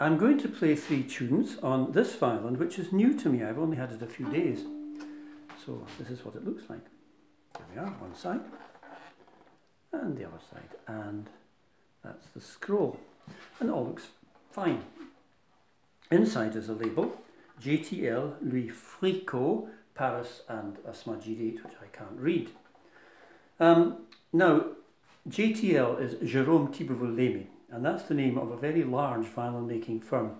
I'm going to play three tunes on this violin, which is new to me. I've only had it a few days. So this is what it looks like. There we are, one side, and the other side. And that's the scroll. And it all looks fine. Inside is a label, JTL Louis Fricot, Paris and a smudgy date, which I can't read. Um, now, JTL is Jérôme Thibouville-Lamy, and that's the name of a very large violin making firm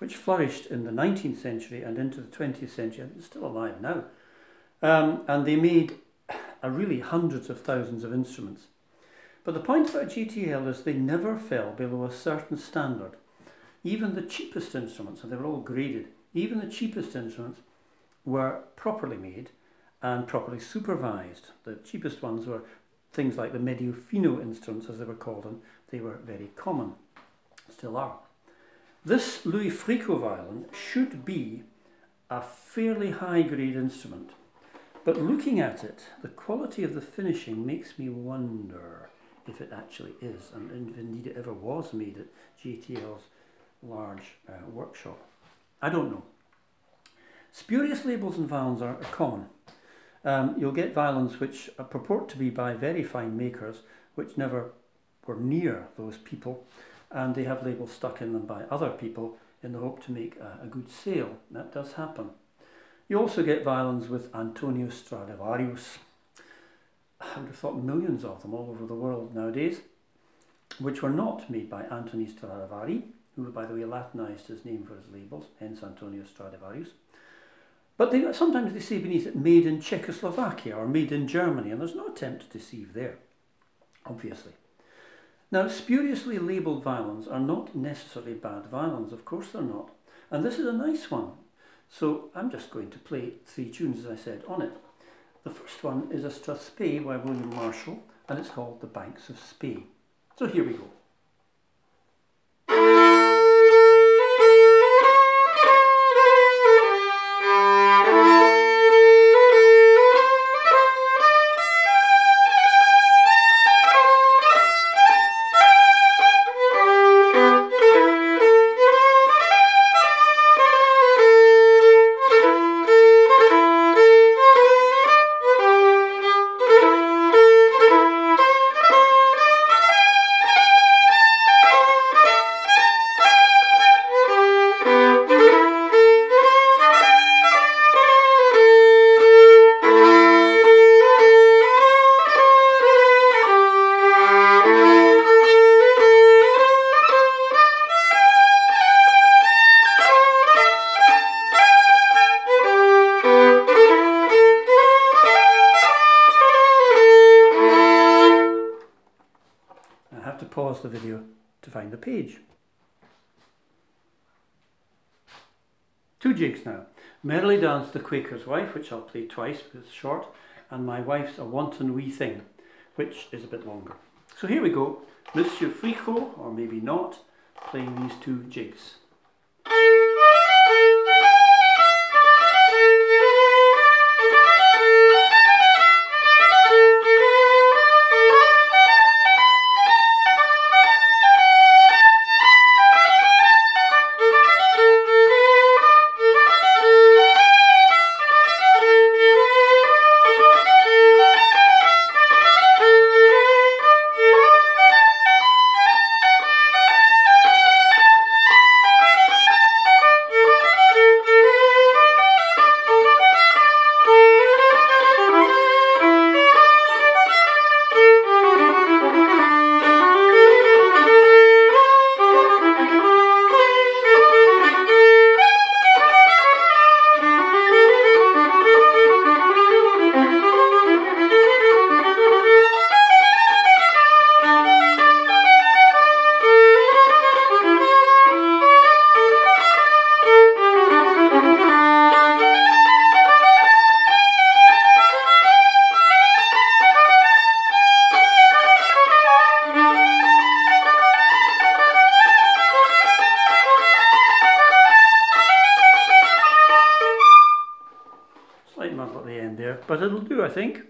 which flourished in the 19th century and into the 20th century, and it's still alive now. Um, and they made uh, really hundreds of thousands of instruments. But the point about JTL is they never fell below a certain standard. Even the cheapest instruments, and they were all graded, even the cheapest instruments were properly made and properly supervised. The cheapest ones were things like the Medio Fino instruments, as they were called, and they were very common, still are. This Louis Fricot violin should be a fairly high grade instrument, but looking at it, the quality of the finishing makes me wonder if it actually is, and if indeed it ever was made at JTL's large uh, workshop. I don't know. Spurious labels and are, are common. Um, you'll get violins which purport to be by very fine makers, which never were near those people, and they have labels stuck in them by other people in the hope to make a, a good sale. That does happen. You also get violins with Antonio Stradivarius. I would have thought millions of them all over the world nowadays, which were not made by Antoni Stradivari, who by the way Latinized his name for his labels, hence Antonio Stradivarius. But they, sometimes they say beneath it made in Czechoslovakia or made in Germany, and there's no attempt to deceive there, obviously. Now, spuriously labelled violins are not necessarily bad violins, of course they're not. And this is a nice one. So I'm just going to play three tunes, as I said, on it. The first one is a Strathspey by William Marshall, and it's called The Banks of Spey. So here we go. The video to find the page. Two jigs now. Merrily Dance the Quaker's Wife, which I'll play twice because it's short, and My Wife's a Wanton Wee Thing, which is a bit longer. So here we go. Monsieur Fricot, or maybe not, playing these two jigs. But it'll do, I think.